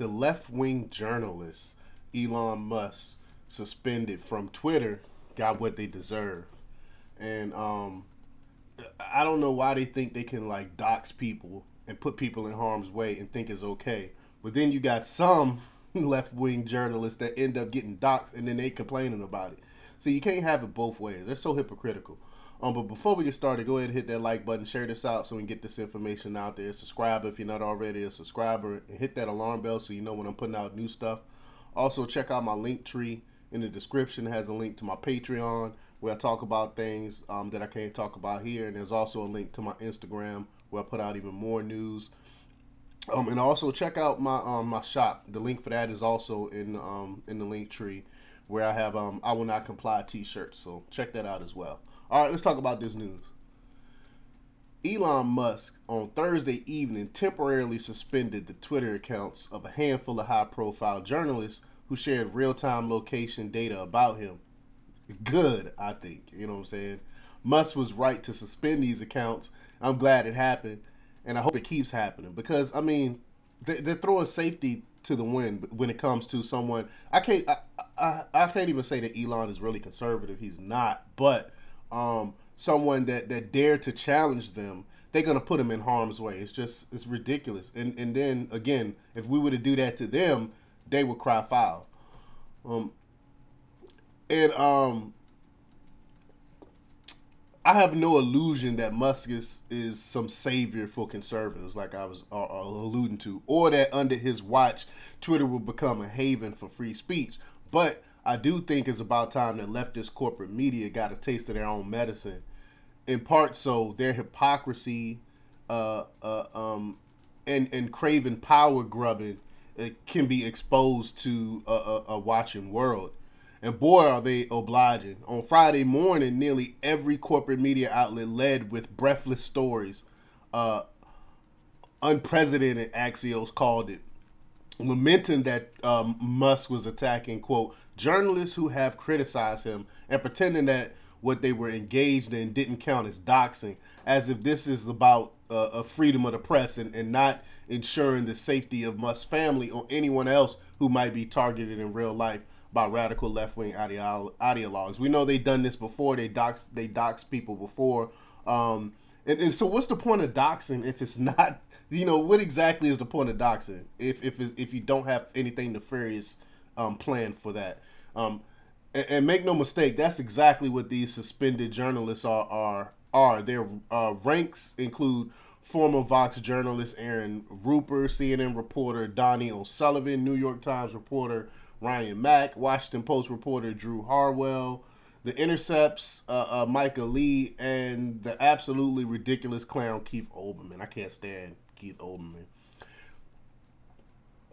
the left wing journalist Elon Musk suspended from Twitter got what they deserve. And um, I don't know why they think they can like dox people and put people in harm's way and think it's okay. But then you got some left wing journalists that end up getting doxxed and then they complaining about it. So you can't have it both ways. They're so hypocritical. Um, but before we get started, go ahead and hit that like button, share this out so we can get this information out there. Subscribe if you're not already a subscriber, and hit that alarm bell so you know when I'm putting out new stuff. Also, check out my link tree in the description. It has a link to my Patreon where I talk about things um, that I can't talk about here, and there's also a link to my Instagram where I put out even more news. Um, and also check out my um, my shop. The link for that is also in um, in the link tree where I have um, I will not comply t-shirts. So check that out as well. All right, let's talk about this news. Elon Musk on Thursday evening temporarily suspended the Twitter accounts of a handful of high profile journalists who shared real time location data about him. Good, I think. You know what I'm saying? Musk was right to suspend these accounts. I'm glad it happened, and I hope it keeps happening because, I mean, they're throwing safety to the wind when it comes to someone. I can't. I, I, I can't even say that Elon is really conservative. He's not, but um, someone that that dared to challenge them, they're gonna put them in harm's way. It's just it's ridiculous. And and then again, if we were to do that to them, they would cry foul. Um, and um, I have no illusion that Musk is, is some savior for conservatives, like I was uh, uh alluding to, or that under his watch, Twitter will become a haven for free speech. But I do think it's about time that leftist corporate media got a taste of their own medicine. In part, so their hypocrisy, uh, uh, um, and and craving power grubbing can be exposed to a, a, a watching world. And boy, are they obliging. On Friday morning, nearly every corporate media outlet led with breathless stories. Uh, unprecedented Axios called it, lamenting that um, Musk was attacking, quote, journalists who have criticized him and pretending that what they were engaged in didn't count as doxing, as if this is about uh, a freedom of the press and, and not ensuring the safety of Musk's family or anyone else who might be targeted in real life by radical left wing ideolo- ideologues. We know they've done this before. They dox they dox people before. Um, and, and so, what's the point of doxing if it's not? You know, what exactly is the point of doxing if if if you don't have anything nefarious um, planned for that? Um, and, and, make no mistake, that's exactly what these suspended journalists are are are. Their uh, ranks include former Vox journalist Aaron Rupar, CNN reporter Donie O'Sullivan, New York Times reporter Ryan Mac, Washington Post reporter Drew Harwell, The Intercept's uh, uh, Micah Lee, and the absolutely ridiculous clown Keith Olbermann. I can't stand Keith Olbermann.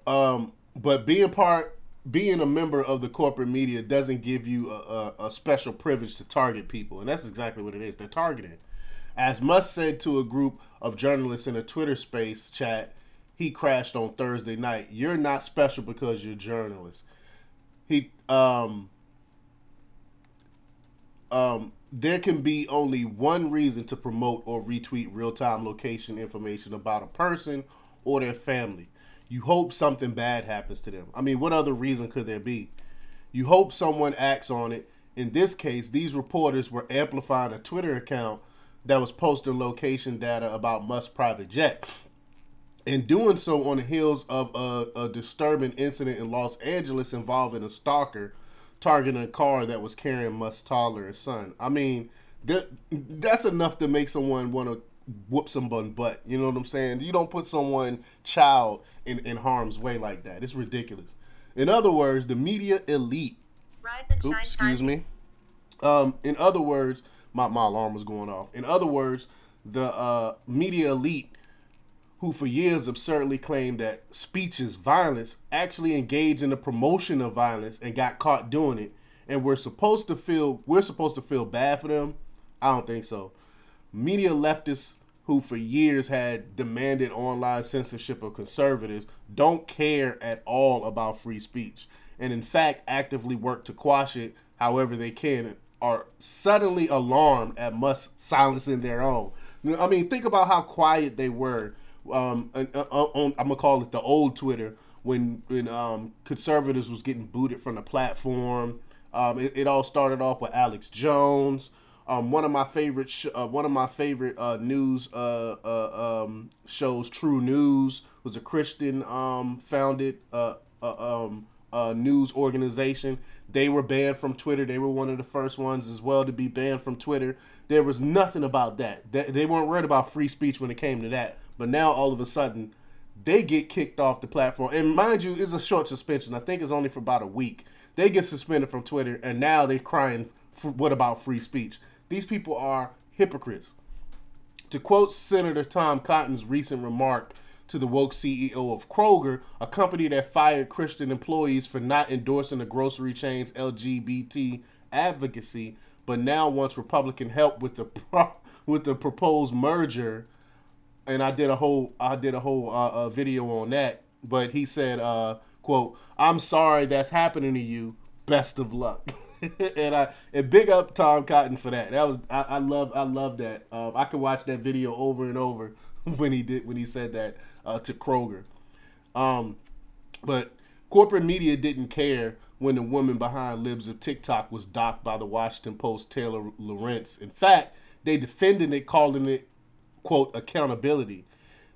Um, but being part being a member of the corporate media doesn't give you a, a, a, special privilege to target people, and that's exactly what it is. They're targeted. As Musk said to a group of journalists in a Twitter space chat, he crashed on Thursday night. You're not special because you're journalists. He um um there can be only one reason to promote or retweet real-time location information about a person or their family you hope something bad happens to them. I mean, what other reason could there be? You hope someone acts on it. In this case, these reporters were amplifying a Twitter account that was posting location data about Musk's private jet. And doing so on the heels of a, a disturbing incident in Los Angeles involving a stalker targeting a car that was carrying toddler son. I mean, that, that's enough to make someone want to whoop someone butt. You know what I'm saying? You don't put someone child in, in harm's way like that. It's ridiculous. In other words, the media elite. Rise and oops, excuse me. Um, in other words, my, my alarm was going off. In other words, the uh, media elite, who for years absurdly claimed that speech is violence, actually engaged in the promotion of violence and got caught doing it. And we're supposed to feel we're supposed to feel bad for them. I don't think so. Media leftists who for years had demanded online censorship of conservatives don't care at all about free speech and in fact actively work to quash it however they can are suddenly alarmed at Musk silencing their own. I mean, think about how quiet they were. Um, on, on, I'm gonna call it the old Twitter when when um, conservatives was getting booted from the platform. Um, it, it, all started off with Alex Jones. Um, one of my favorite sh- uh, one of my favorite uh, news uh, uh um, shows, TruNews, was a Christian um, founded uh, uh, um, news organization. They were banned from Twitter. They were one of the first ones as well to be banned from Twitter. There was nothing about that. They weren't worried about free speech when it came to that. But now all of a sudden, they get kicked off the platform. And mind you, it's a short suspension. I think it's only for about a week. They get suspended from Twitter, and now they're crying, what about free speech? These people are hypocrites. To quote Senator Tom Cotton's recent remark to the woke CEO of Kroger, a company that fired Christian employees for not endorsing the grocery chain's LGBT advocacy, but now wants Republican help with the pro- with the proposed merger. And I did a whole I did a whole uh, uh, video on that. But he said, uh, "quote I'm sorry that's happening to you. Best of luck." and I and big up Tom Cotton for that. That was I, I love I love that. Um, I could watch that video over and over when he did when he said that uh, to Kroger. Um, but corporate media didn't care when the woman behind Libs of TikTok was docked by the Washington Post Taylor Lorenz. In fact, they defended it, calling it quote accountability.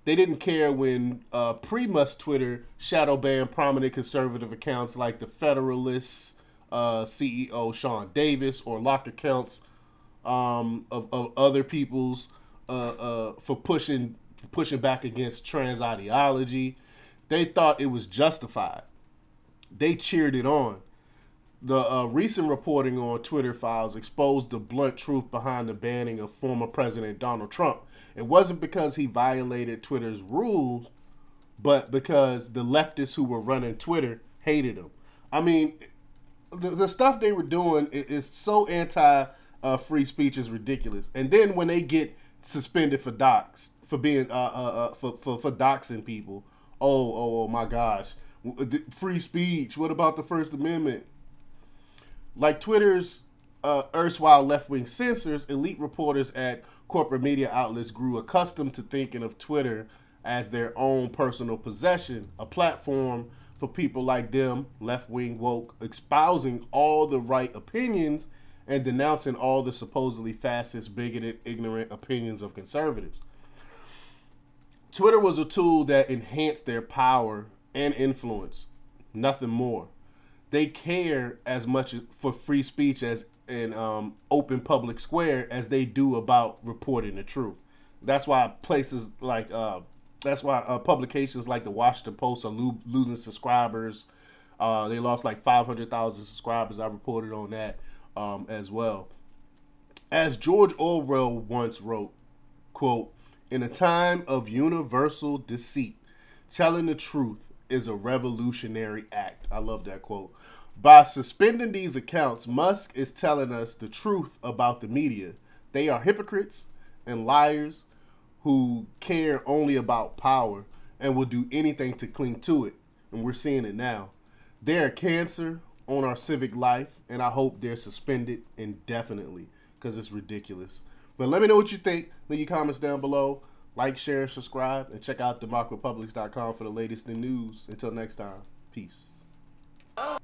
They didn't care when uh, pre-Musk Twitter shadow banned prominent conservative accounts like the Federalists uh, CEO Sean Davis or locked accounts um, of, of other people's uh, uh, for pushing pushing back against trans ideology. They thought it was justified. They cheered it on. The uh, recent reporting on Twitter files exposed the blunt truth behind the banning of former President Donald Trump. It wasn't because he violated Twitter's rules, but because the leftists who were running Twitter hated him. I mean, the, the stuff they were doing is, is so anti uh, free speech is ridiculous. And then when they get suspended for docs, for being uh, uh, uh, for, for for doxing people. Oh, oh, oh my gosh, free speech. What about the First Amendment? Like Twitter's uh, erstwhile left wing censors, elite reporters at corporate media outlets grew accustomed to thinking of Twitter as their own personal possession, a platform for people like them, left wing woke, espousing all the right opinions and denouncing all the supposedly fascist, bigoted, ignorant opinions of conservatives. Twitter was a tool that enhanced their power and influence, nothing more. They care as much for free speech as an um, open public square as they do about reporting the truth. That's why places like uh, that's why uh, publications like the Washington Post are lo- losing subscribers. Uh, they lost like 500,000 subscribers. I reported on that um, as well. As George Orwell once wrote, quote, in a time of universal deceit, telling the truth is a revolutionary act. I love that quote. By suspending these accounts, Musk is telling us the truth about the media. They are hypocrites and liars who care only about power and will do anything to cling to it. And we're seeing it now. They're a cancer on our civic life, and I hope they're suspended indefinitely because it's ridiculous. But let me know what you think. Leave your comments down below. Like, share, subscribe. And check out democrepublix.com for the latest in news. Until next time, peace. Oh,